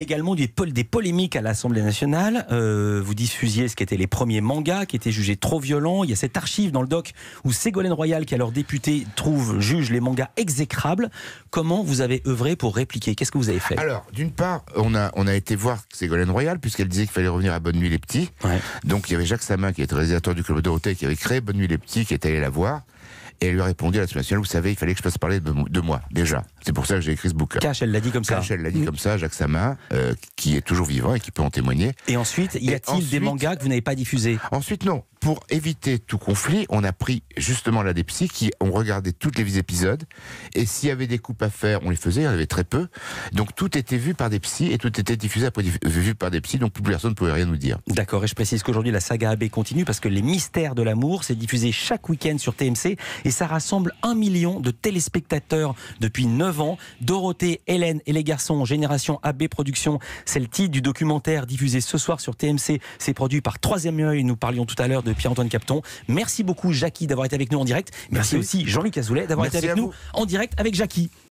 également des, des polémiques à l'Assemblée nationale. Euh, vous diffusiez ce qui étaient les premiers mangas qui étaient jugés trop violents. Il y a cette archive dans le doc où Ségolène Royal, qui est alors députée, trouve, juge les mangas exécrables. Comment vous avez œuvré pour répliquer? Qu'est-ce que vous avez fait? Alors, d'une part, on a, on a été voir Ségolène Royal, puisqu'elle disait qu'il fallait revenir à Bonne Nuit les Petits. Donc, il y avait Jacques Samin, qui était réalisateur du Club Dorothée, qui avait créé Bonne Nuit les Petits, qui était allé la voir. Et elle lui a répondu à l'Assemblée nationale, vous savez, il fallait que je fasse parler de, moi, déjà. C'est pour ça que j'ai écrit ce bouquin. Cache, elle l'a dit comme ça. Cache, elle l'a dit comme ça, Jacques Samin, euh, qui est toujours vivant et qui peut en témoigner. Et ensuite, y a-t-il des mangas que vous n'avez pas diffusés? Ensuite, non pour éviter tout conflit, on a pris justement la des psys qui ont regardé tous les épisodes. Et s'il y avait des coupes à faire, on les faisait, il y en avait très peu. Donc tout était vu par des psys et tout était diffusé après vu par des psys, donc plus personne ne pouvait rien nous dire. D'accord, et je précise qu'aujourd'hui la saga AB continue parce que Les Mystères de l'amour, c'est diffusé chaque week-end sur TMC et ça rassemble un million de téléspectateurs depuis 9 ans. Dorothée, Hélène et les garçons, Génération AB Productions, c'est le titre du documentaire diffusé ce soir sur TMC. C'est produit par Troisième œil, nous parlions tout à l'heure de Pierre-Antoine Capton. Merci beaucoup Jackie d'avoir été avec nous en direct. Merci, aussi Jean-Luc Azoulay d'avoir été avec nous en direct avec Jackie.